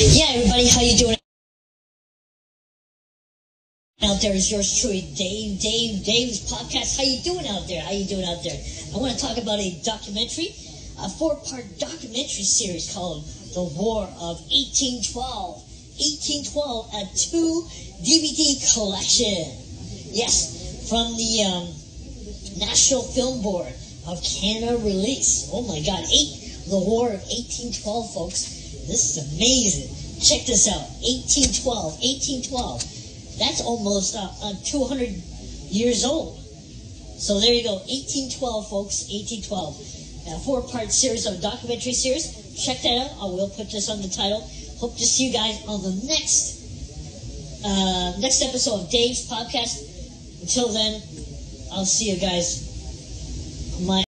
Yeah, everybody, how you doing? Out there is yours truly, Dave. Dave, Dave's podcast. How you doing out there? How you doing out there? I want to talk about a documentary, a four-part documentary series called "The War of 1812." 1812, a two DVD collection. Yes, from the um, National Film Board of Canada release. Oh my God, eight, The War of 1812, folks. This is amazing. Check this out. 1812, 1812. That's almost uh, uh, 200 years old. So there you go. 1812, folks. 1812. A four-part series of documentary series. Check that out. I will put this on the title. Hope to see you guys on the next uh, next episode of Dave's podcast. Until then, I'll see you guys. My